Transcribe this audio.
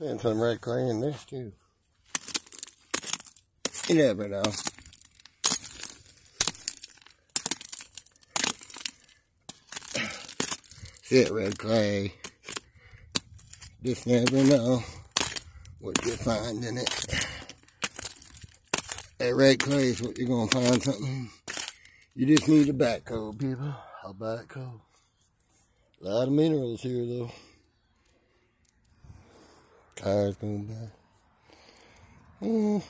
And some red clay in this too. You never know. See it, red clay. Just never know what you find in it. That red clay is what you're gonna find something. You just need a backhoe, people. A backhoe. A lot of minerals here though. Tires going by. Mm.